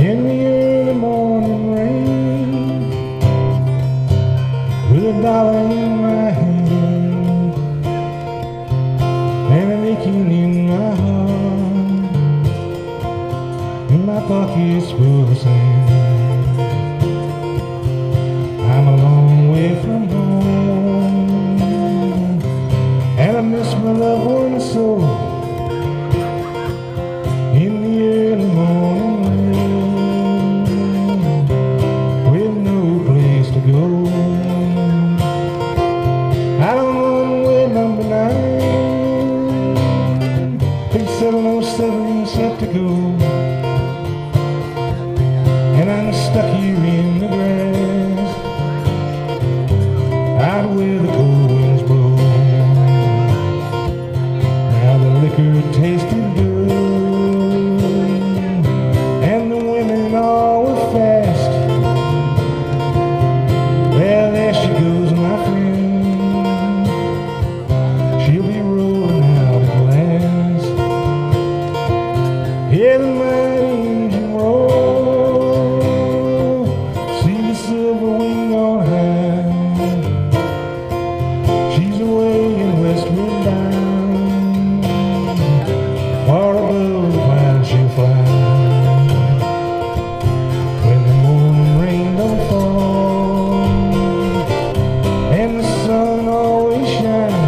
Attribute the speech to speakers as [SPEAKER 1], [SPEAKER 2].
[SPEAKER 1] in the early morning rain with a dollar in my hand and an aching in my heart. And my pockets full of sand. I'm a long way from home and I miss my loved one so seven to go. And I'm stuck here in situation.